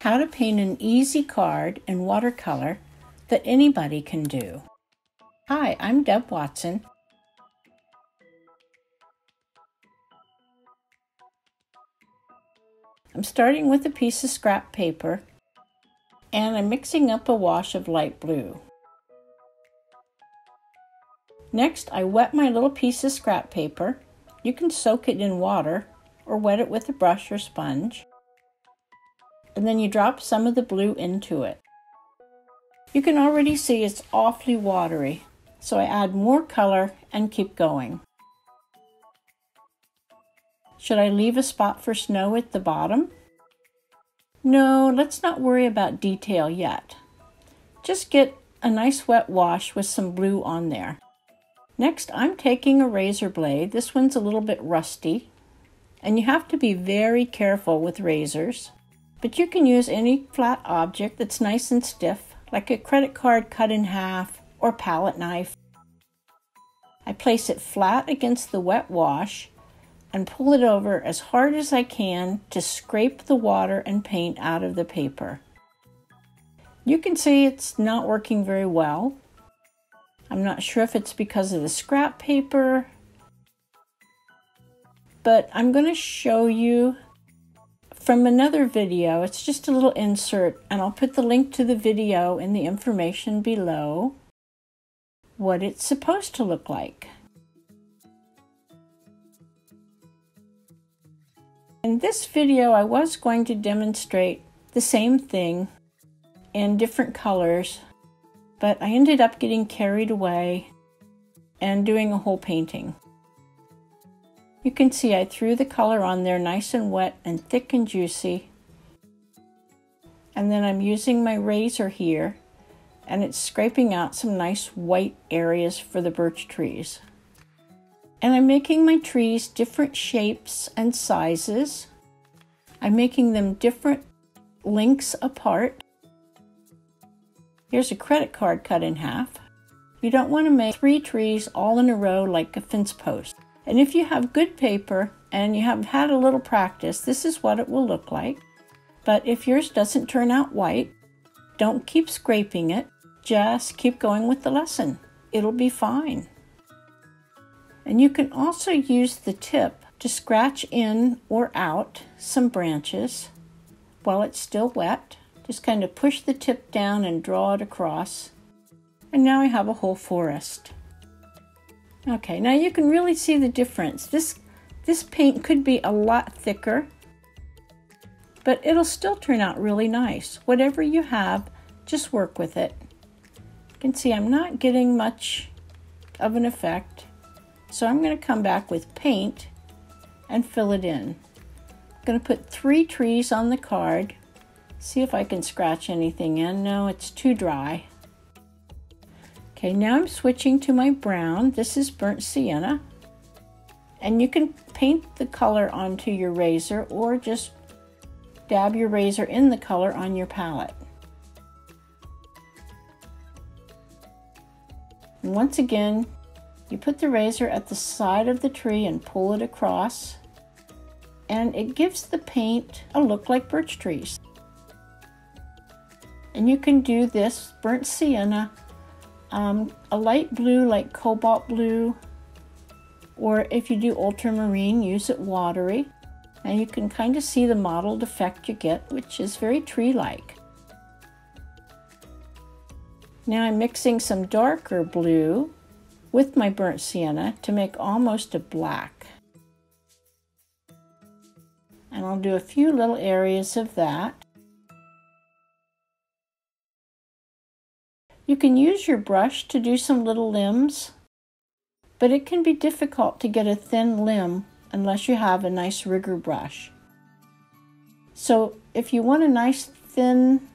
how to paint an easy card in watercolor that anybody can do. Hi, I'm Deb Watson. I'm starting with a piece of scrap paper and I'm mixing up a wash of light blue. Next, I wet my little piece of scrap paper. You can soak it in water or wet it with a brush or sponge. And then you drop some of the blue into it. You can already see it's awfully watery, so I add more color and keep going. Should I leave a spot for snow at the bottom? No, let's not worry about detail yet. Just get a nice wet wash with some blue on there. Next, I'm taking a razor blade. This one's a little bit rusty, and you have to be very careful with razors. But you can use any flat object that's nice and stiff, like a credit card cut in half or palette knife. I place it flat against the wet wash and pull it over as hard as I can to scrape the water and paint out of the paper. You can see it's not working very well, I'm not sure if it's because of the scrap paper, but I'm going to show you from another video. It's just a little insert, and I'll put the link to the video in the information below what it's supposed to look like. In this video, I was going to demonstrate the same thing in different colors but I ended up getting carried away and doing a whole painting. You can see I threw the color on there nice and wet and thick and juicy. And then I'm using my razor here and it's scraping out some nice white areas for the birch trees. And I'm making my trees different shapes and sizes. I'm making them different lengths apart Here's a credit card cut in half. You don't want to make three trees all in a row like a fence post. And if you have good paper and you have had a little practice, this is what it will look like. But if yours doesn't turn out white, don't keep scraping it. Just keep going with the lesson. It'll be fine. And you can also use the tip to scratch in or out some branches while it's still wet. Just kind of push the tip down and draw it across. And now I have a whole forest. Okay, now you can really see the difference. This, this paint could be a lot thicker, but it'll still turn out really nice. Whatever you have, just work with it. You can see I'm not getting much of an effect, so I'm going to come back with paint and fill it in. I'm going to put three trees on the card See if I can scratch anything in. No, it's too dry. Okay, now I'm switching to my brown. This is burnt sienna. And you can paint the color onto your razor or just dab your razor in the color on your palette. And once again, you put the razor at the side of the tree and pull it across. And it gives the paint a look like birch trees. And you can do this burnt sienna, um, a light blue like cobalt blue, or if you do ultramarine, use it watery. And you can kind of see the mottled effect you get, which is very tree-like. Now I'm mixing some darker blue with my burnt sienna to make almost a black. And I'll do a few little areas of that. You can use your brush to do some little limbs, but it can be difficult to get a thin limb unless you have a nice rigger brush. So if you want a nice thin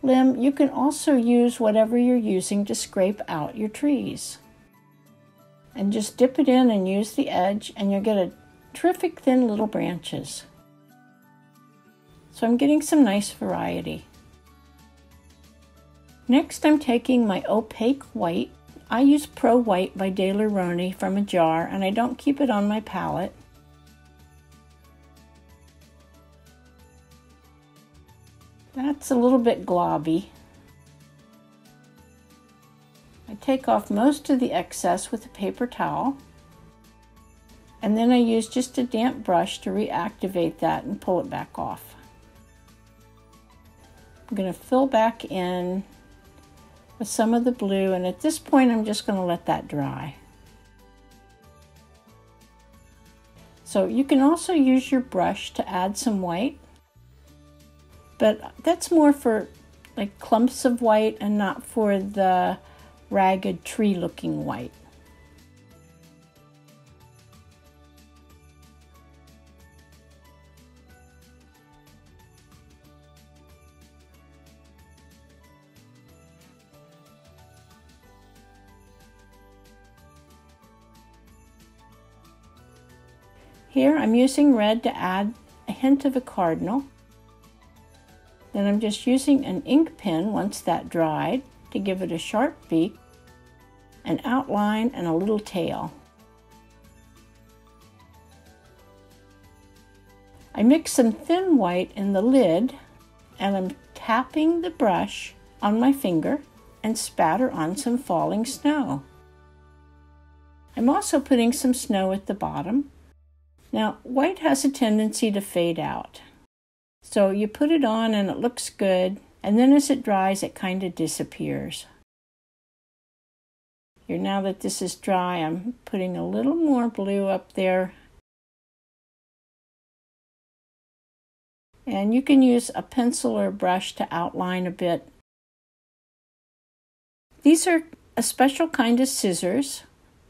limb, you can also use whatever you're using to scrape out your trees. And just dip it in and use the edge and you'll get a terrific thin little branches. So I'm getting some nice variety. Next I'm taking my opaque white. I use Pro White by Daler-Rowney from a jar and I don't keep it on my palette. That's a little bit globby. I take off most of the excess with a paper towel and then I use just a damp brush to reactivate that and pull it back off. I'm going to fill back in with some of the blue and at this point I'm just going to let that dry. So you can also use your brush to add some white, but that's more for like clumps of white and not for the ragged tree looking white. Here I'm using red to add a hint of a cardinal. Then I'm just using an ink pen once that dried to give it a sharp beak, an outline, and a little tail. I mix some thin white in the lid and I'm tapping the brush on my finger and spatter on some falling snow. I'm also putting some snow at the bottom now, white has a tendency to fade out. So you put it on and it looks good, and then as it dries, it kind of disappears. Here, now that this is dry, I'm putting a little more blue up there. And you can use a pencil or a brush to outline a bit. These are a special kind of scissors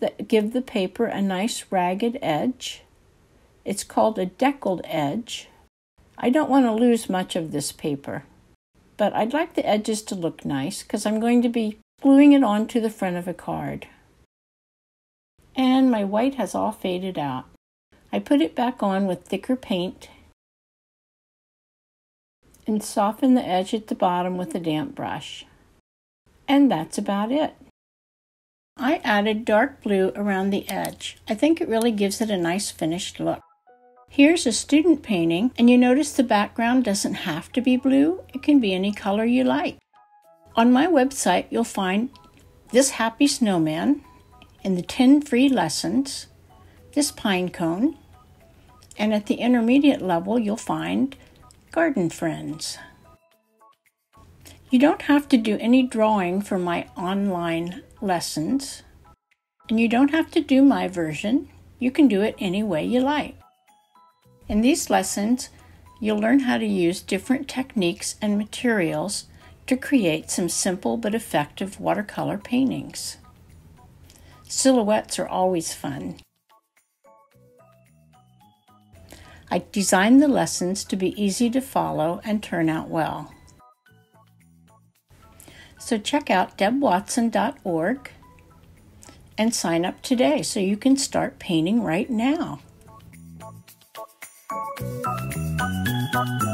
that give the paper a nice ragged edge. It's called a deckled edge. I don't want to lose much of this paper, but I'd like the edges to look nice because I'm going to be gluing it onto the front of a card. And my white has all faded out. I put it back on with thicker paint and soften the edge at the bottom with a damp brush. And that's about it. I added dark blue around the edge. I think it really gives it a nice finished look. Here's a student painting, and you notice the background doesn't have to be blue. It can be any color you like. On my website, you'll find this happy snowman in the 10 free lessons, this pine cone, and at the intermediate level, you'll find garden friends. You don't have to do any drawing for my online lessons, and you don't have to do my version. You can do it any way you like. In these lessons, you'll learn how to use different techniques and materials to create some simple but effective watercolor paintings. Silhouettes are always fun. I designed the lessons to be easy to follow and turn out well. So check out debwatson.org and sign up today so you can start painting right now. Thank you.